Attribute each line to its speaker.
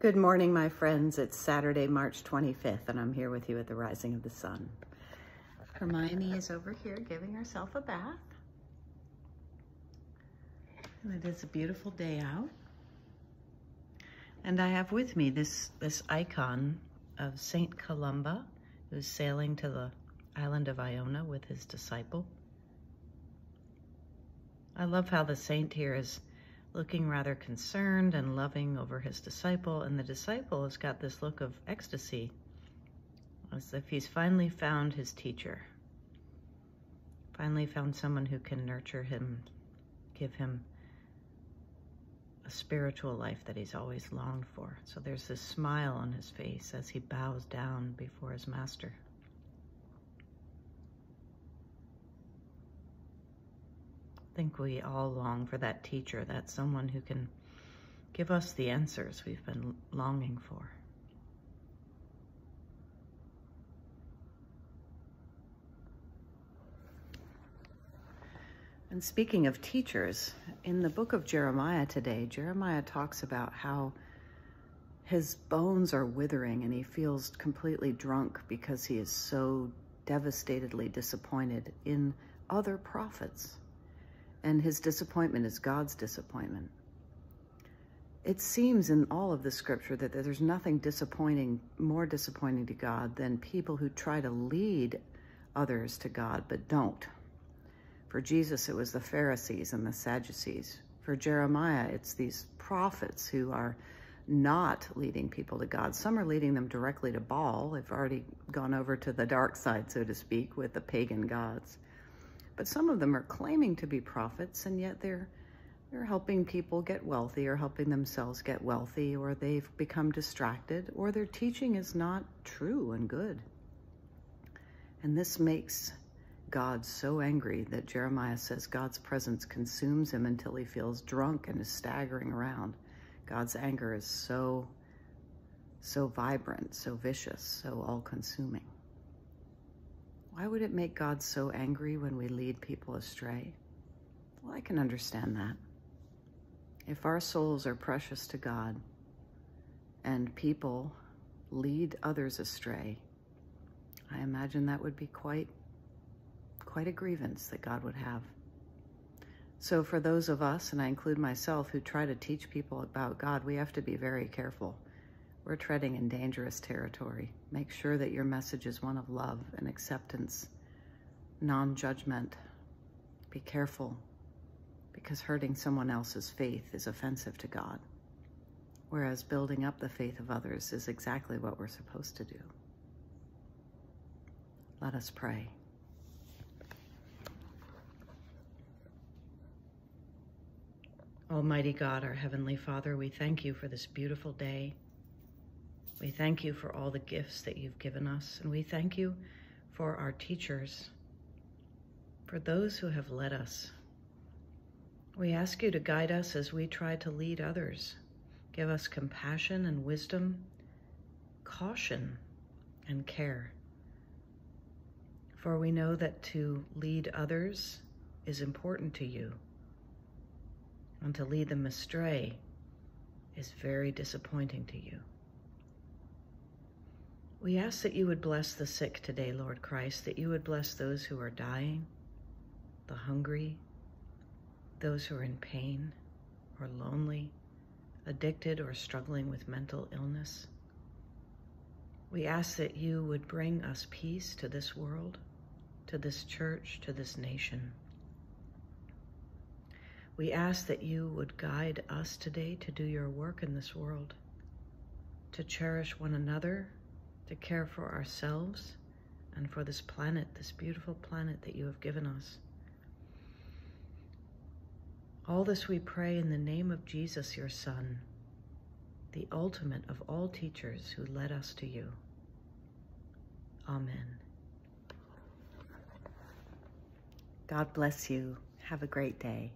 Speaker 1: Good morning, my friends. It's Saturday, March 25th, and I'm here with you at the rising of the sun. Hermione is over here giving herself a bath. And it is a beautiful day out. And I have with me this, this icon of Saint Columba, who's sailing to the island of Iona with his disciple. I love how the saint here is looking rather concerned and loving over his disciple, and the disciple has got this look of ecstasy, as if he's finally found his teacher, finally found someone who can nurture him, give him a spiritual life that he's always longed for. So there's this smile on his face as he bows down before his master. Think we all long for that teacher, that someone who can give us the answers we've been longing for. And speaking of teachers, in the book of Jeremiah today, Jeremiah talks about how his bones are withering and he feels completely drunk because he is so devastatedly disappointed in other prophets and his disappointment is God's disappointment. It seems in all of the scripture that there's nothing disappointing, more disappointing to God than people who try to lead others to God but don't. For Jesus, it was the Pharisees and the Sadducees. For Jeremiah, it's these prophets who are not leading people to God. Some are leading them directly to Baal. They've already gone over to the dark side, so to speak, with the pagan gods. But some of them are claiming to be prophets, and yet they're they're helping people get wealthy or helping themselves get wealthy, or they've become distracted, or their teaching is not true and good. And this makes God so angry that Jeremiah says God's presence consumes him until he feels drunk and is staggering around. God's anger is so, so vibrant, so vicious, so all consuming. Why would it make God so angry when we lead people astray? Well, I can understand that. If our souls are precious to God and people lead others astray, I imagine that would be quite, quite a grievance that God would have. So for those of us, and I include myself, who try to teach people about God, we have to be very careful we're treading in dangerous territory. Make sure that your message is one of love and acceptance, non-judgment. Be careful because hurting someone else's faith is offensive to God, whereas building up the faith of others is exactly what we're supposed to do. Let us pray. Almighty God, our Heavenly Father, we thank you for this beautiful day. We thank you for all the gifts that you've given us, and we thank you for our teachers, for those who have led us. We ask you to guide us as we try to lead others. Give us compassion and wisdom, caution and care. For we know that to lead others is important to you, and to lead them astray is very disappointing to you. We ask that you would bless the sick today, Lord Christ, that you would bless those who are dying, the hungry, those who are in pain or lonely, addicted or struggling with mental illness. We ask that you would bring us peace to this world, to this church, to this nation. We ask that you would guide us today to do your work in this world, to cherish one another to care for ourselves and for this planet, this beautiful planet that you have given us. All this we pray in the name of Jesus, your Son, the ultimate of all teachers who led us to you. Amen. God bless you. Have a great day.